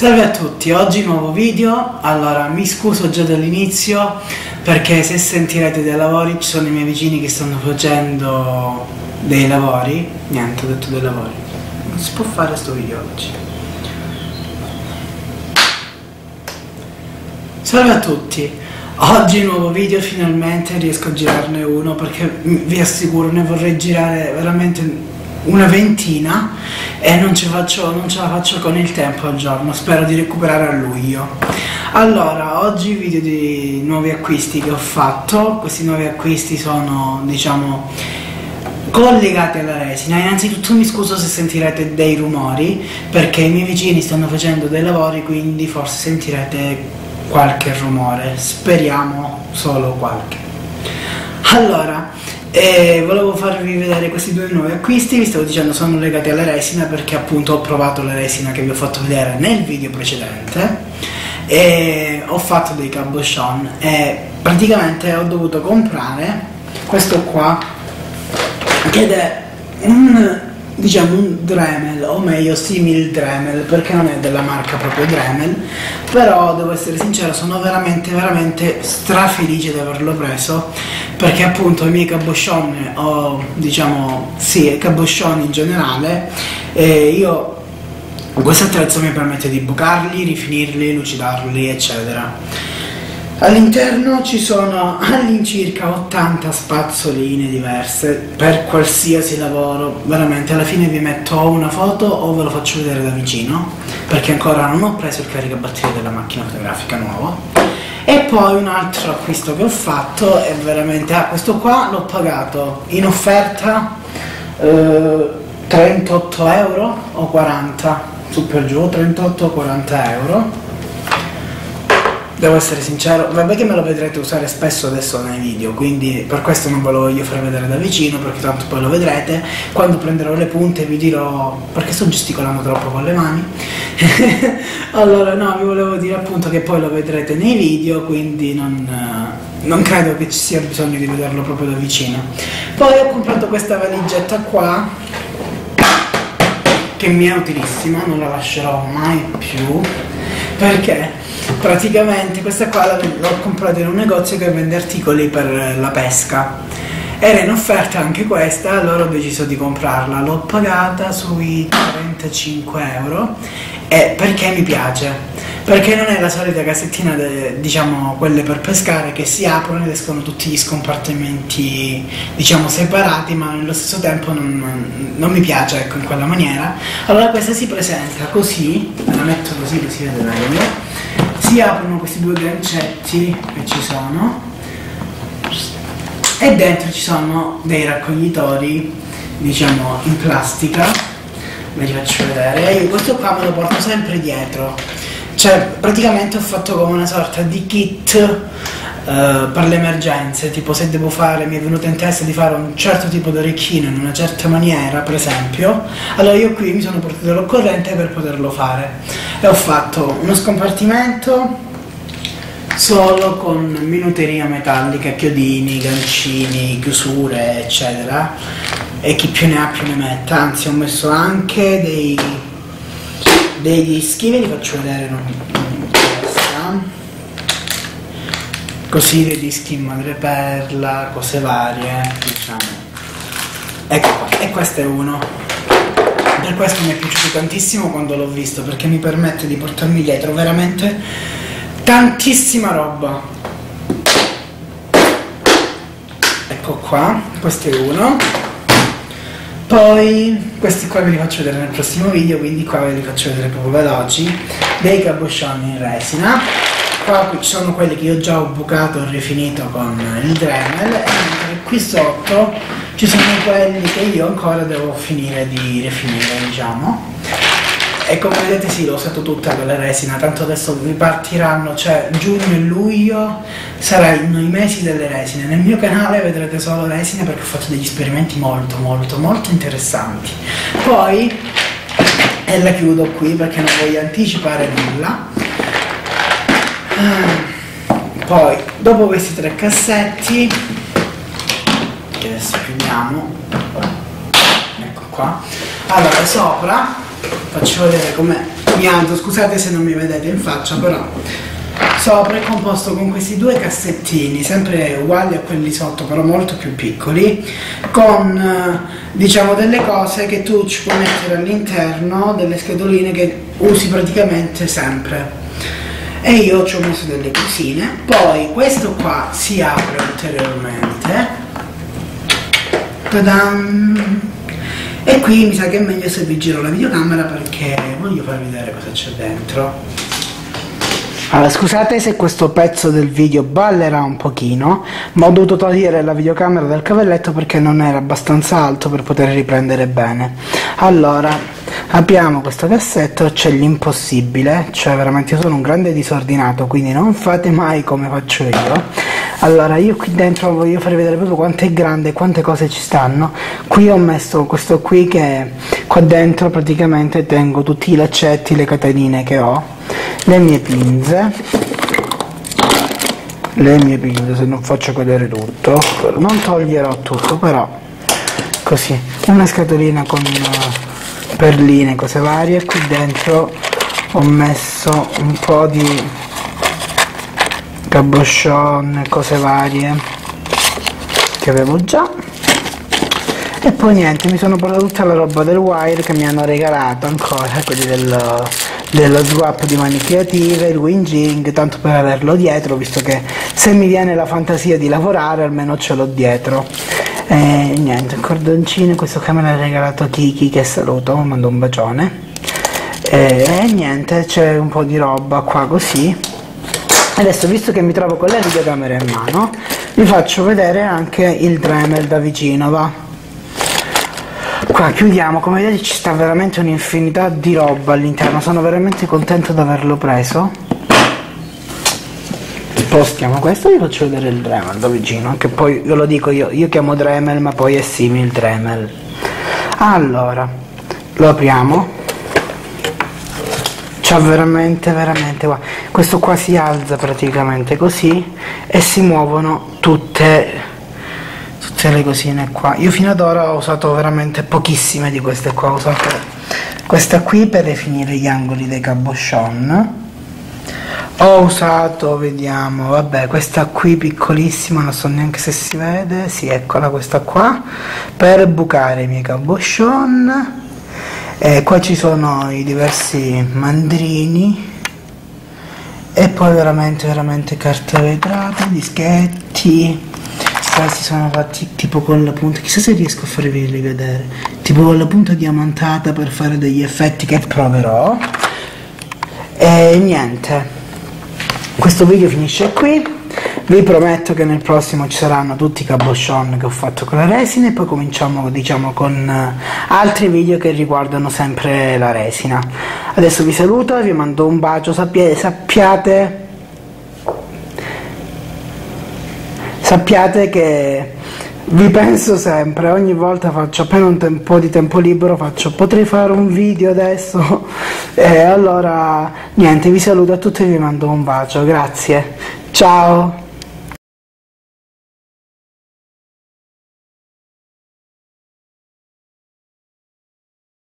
Salve a tutti, oggi nuovo video, allora mi scuso già dall'inizio perché se sentirete dei lavori ci sono i miei vicini che stanno facendo dei lavori, niente ho detto dei lavori, non si può fare sto video oggi. Salve a tutti, oggi nuovo video, finalmente riesco a girarne uno perché vi assicuro ne vorrei girare veramente una ventina e non ce, faccio, non ce la faccio con il tempo al giorno, spero di recuperare a luglio. Allora, oggi video di nuovi acquisti che ho fatto, questi nuovi acquisti sono diciamo collegati alla resina. Innanzitutto mi scuso se sentirete dei rumori perché i miei vicini stanno facendo dei lavori quindi forse sentirete qualche rumore, speriamo solo qualche. Allora, e volevo farvi vedere questi due nuovi acquisti, vi stavo dicendo sono legati alla resina perché appunto ho provato la resina che vi ho fatto vedere nel video precedente. E ho fatto dei cabochon e praticamente ho dovuto comprare questo qua ed è un diciamo un Dremel, o meglio simil Dremel, perché non è della marca proprio Dremel, però devo essere sincero, sono veramente, veramente strafelice di averlo preso, perché appunto i miei cabochon, o diciamo, sì, cabochon in generale, eh, io questo attrezzo mi permette di bucarli, rifinirli, lucidarli, eccetera. All'interno ci sono all'incirca 80 spazzoline diverse per qualsiasi lavoro, veramente alla fine vi metto una foto o ve lo faccio vedere da vicino perché ancora non ho preso il caricabatterie della macchina fotografica nuovo. E poi un altro acquisto che ho fatto è veramente, ah questo qua l'ho pagato in offerta eh, 38 euro o 40 su per giù 38 o 40 euro Devo essere sincero, vabbè che me lo vedrete usare spesso adesso nei video, quindi per questo non ve lo voglio far vedere da vicino, perché tanto poi lo vedrete. Quando prenderò le punte vi dirò, perché sto gesticolando troppo con le mani. allora no, vi volevo dire appunto che poi lo vedrete nei video, quindi non, non credo che ci sia bisogno di vederlo proprio da vicino. Poi ho comprato questa valigetta qua, che mi è utilissima, non la lascerò mai più, perché praticamente questa qua l'ho comprata in un negozio che vende articoli per la pesca. Era in offerta anche questa allora ho deciso di comprarla. L'ho pagata sui 35 euro perché mi piace perché non è la solita casettina de, diciamo quelle per pescare che si aprono ed escono tutti gli scompartimenti diciamo separati ma nello stesso tempo non, non mi piace ecco in quella maniera. Allora questa si presenta così la metto così così si vede meglio. Si aprono questi due gancetti che ci sono. E dentro ci sono dei raccoglitori diciamo in plastica. Ve li faccio vedere. Io questo qua me lo porto sempre dietro cioè praticamente ho fatto come una sorta di kit Uh, per le emergenze, tipo se devo fare, mi è venuto in testa di fare un certo tipo di orecchino in una certa maniera, per esempio, allora io qui mi sono portato l'occorrente per poterlo fare. E ho fatto uno scompartimento solo con minuteria metallica, chiodini, gancini, chiusure, eccetera. E chi più ne ha più ne metta, anzi ho messo anche dei, dei dischi, ve li faccio vedere, non mi interessa. Così dei dischi in madreperla, cose varie, diciamo. Ecco qua, e questo è uno per questo mi è piaciuto tantissimo quando l'ho visto perché mi permette di portarmi dietro veramente tantissima roba ecco qua questo è uno poi questi qua ve li faccio vedere nel prossimo video quindi qua ve li faccio vedere proprio veloci dei caboscioni in resina. Qua ci sono quelli che io già ho bucato e rifinito con il Dremel. E qui sotto ci sono quelli che io ancora devo finire di rifinire diciamo e come vedete sì l'ho usato tutta quella resina tanto adesso vi partiranno cioè giugno e luglio saranno i mesi delle resine. Nel mio canale vedrete solo resine perché ho fatto degli esperimenti molto molto molto interessanti. Poi e la chiudo qui perché non voglio anticipare nulla. Ah, poi dopo questi tre cassetti che adesso chiudiamo ecco qua allora sopra faccio vedere com'è. Mi alzo scusate se non mi vedete in faccia però sopra è composto con questi due cassettini sempre uguali a quelli sotto però molto più piccoli con eh, diciamo delle cose che tu ci puoi mettere all'interno delle schedoline che usi praticamente sempre. E io ci ho messo delle cosine. Poi questo qua si apre ulteriormente. Ta-dam! E qui mi sa che è meglio se vi giro la videocamera perché voglio farvi vedere cosa c'è dentro allora, scusate se questo pezzo del video ballerà un pochino, ma ho dovuto togliere la videocamera dal cavalletto perché non era abbastanza alto per poter riprendere bene. Allora, apriamo questo cassetto, c'è l'impossibile, cioè veramente io sono un grande disordinato, quindi non fate mai come faccio io. Allora, io qui dentro voglio farvi vedere proprio quanto è grande quante cose ci stanno. Qui ho messo questo qui che qua dentro praticamente tengo tutti i laccetti, le catenine che ho le mie pinze. Le mie pinze se non faccio vedere tutto. Non toglierò tutto però così una scatolina con uh, perline cose varie. Qui dentro ho messo un po' di cabochon cose varie che avevo già. E poi niente mi sono portato tutta la roba del wire che mi hanno regalato ancora quelli del dello swap di mani creative, il winging, tanto per averlo dietro, visto che se mi viene la fantasia di lavorare almeno ce l'ho dietro. E niente, cordoncino, questo che me l'ha regalato Kiki che saluto, mando un bacione. E, e niente, c'è un po' di roba qua così. Adesso visto che mi trovo con la videocamera in mano, vi faccio vedere anche il Dremel da vicino, va qua chiudiamo. Come vedete ci sta veramente un'infinità di roba all'interno. Sono veramente contento di averlo preso. Postiamo questo vi faccio vedere il Dremel da vicino che poi ve lo dico io. Io chiamo Dremel ma poi è simile Dremel. Allora lo apriamo. C'ha veramente veramente guarda. questo qua si alza praticamente così e si muovono tutte tutte le cosine qua. Io fino ad ora ho usato veramente pochissime di queste qua. Ho usato questa qui per definire gli angoli dei cabochon. Ho usato vediamo vabbè questa qui piccolissima non so neanche se si vede. Sì eccola questa qua per bucare i miei cabochon. E qua ci sono i diversi mandrini. E poi veramente veramente carte vetrate dischetti questi sono fatti tipo con la punta chissà se riesco a farvi vedere tipo con la punta diamantata per fare degli effetti che proverò. E niente. Questo video finisce qui. Vi prometto che nel prossimo ci saranno tutti i cabochon che ho fatto con la resina e poi cominciamo diciamo con eh, altri video che riguardano sempre la resina. Adesso vi saluto e vi mando un bacio sappiate, sappiate sappiate che vi penso sempre, ogni volta faccio appena un po' di tempo libero, faccio potrei fare un video adesso e allora niente, vi saluto a tutti e vi mando un bacio, grazie, ciao!